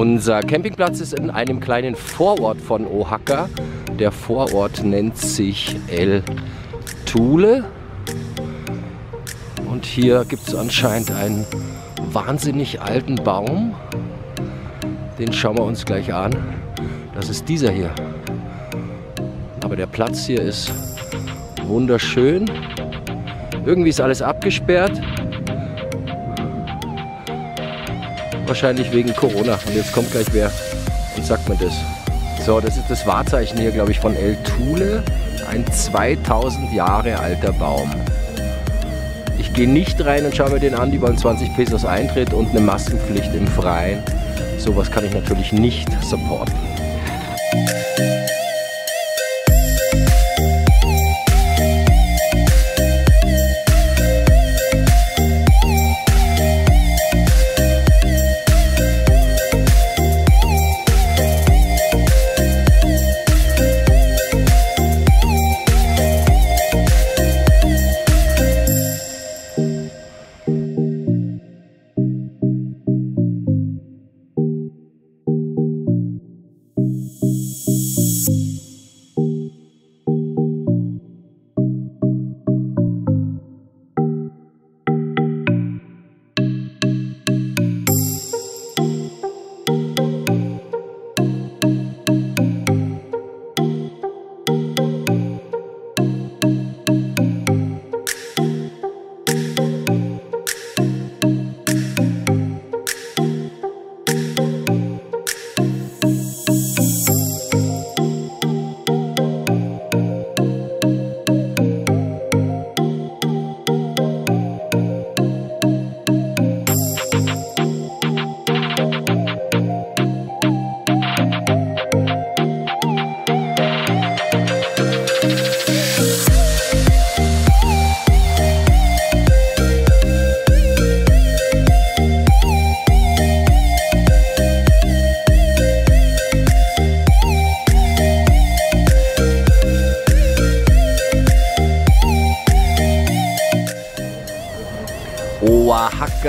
Unser Campingplatz ist in einem kleinen Vorort von Oaxaca. Der Vorort nennt sich El Thule. Und hier gibt es anscheinend einen wahnsinnig alten Baum. Den schauen wir uns gleich an. Das ist dieser hier. Aber der Platz hier ist wunderschön. Irgendwie ist alles abgesperrt. Wahrscheinlich wegen Corona. Und jetzt kommt gleich wer und sagt mir das. So, das ist das Wahrzeichen hier, glaube ich, von El Thule. Ein 2000 Jahre alter Baum. Ich gehe nicht rein und schaue mir den an. Die wollen 20 Pesos Eintritt und eine Maskenpflicht im Freien. Sowas kann ich natürlich nicht supporten.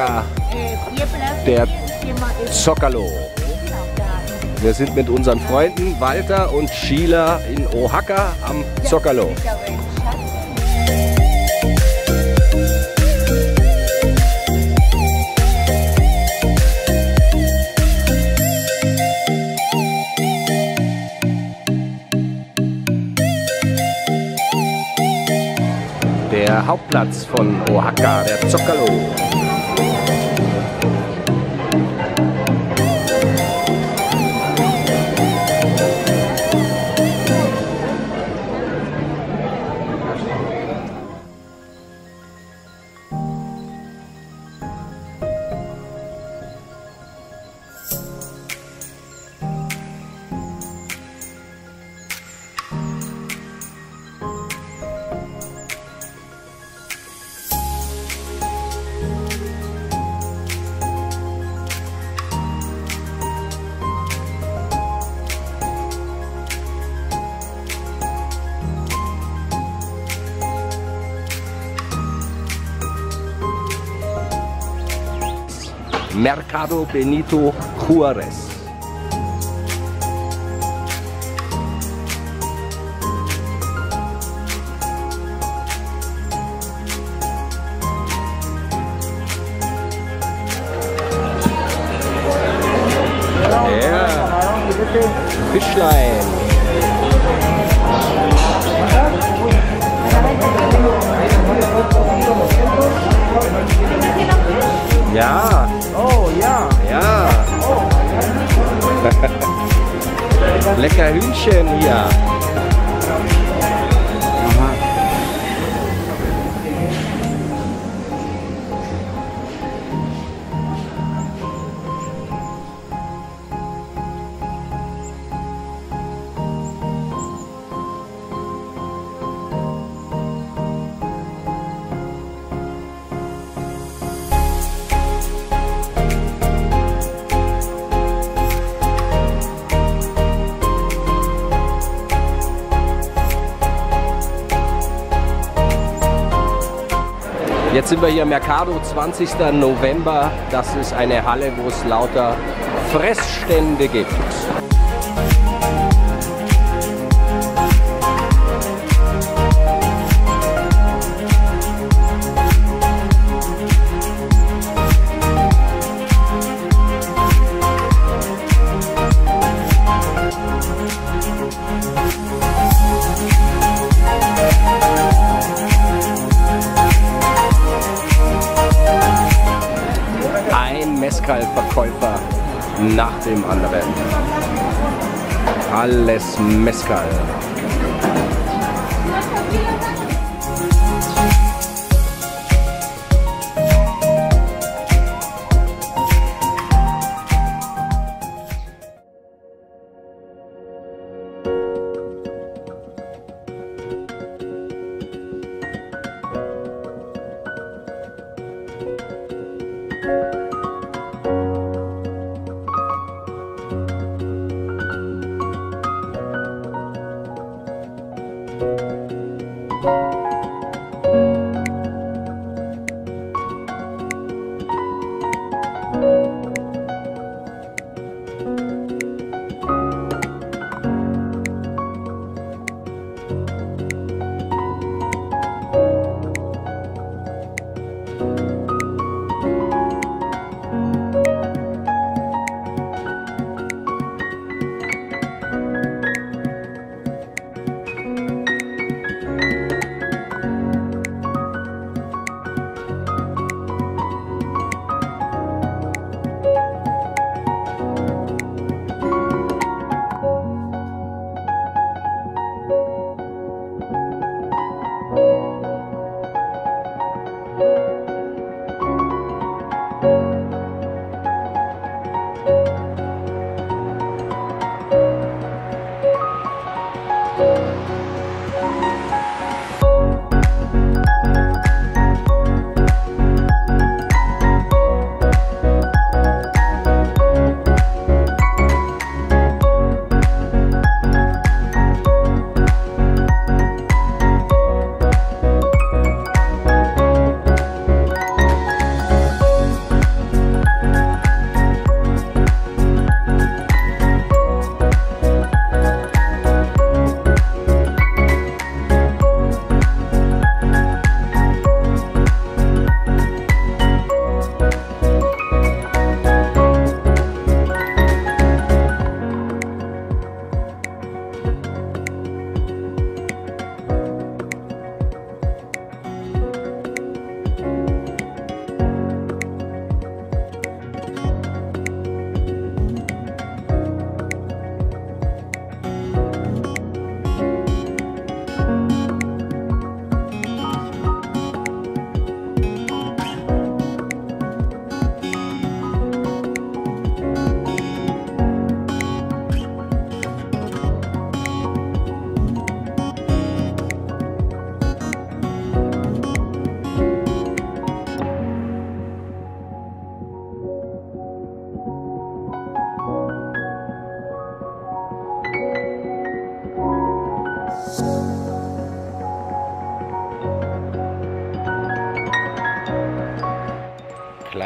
Oaxaca, der Zocalo. Wir sind mit unseren Freunden Walter und Sheila in Oaxaca am Zocalo. Der Hauptplatz von Oaxaca, der Zocalo. Mercado Benito Juarez. Ja, Fischlein. Ja. Lecker Hühnchen hier. Jetzt sind wir hier Mercado, 20. November. Das ist eine Halle, wo es lauter Fressstände gibt. Nach dem anderen. Alles Mezcal.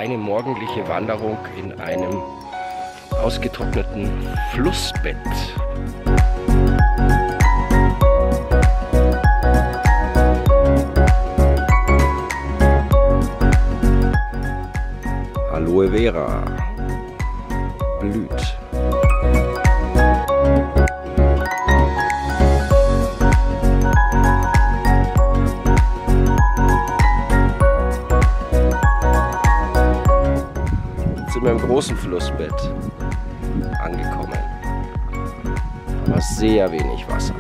Kleine morgendliche Wanderung in einem ausgetrockneten Flussbett. Aloe Vera blüht. Großen Flussbett angekommen. Aber sehr wenig Wasser.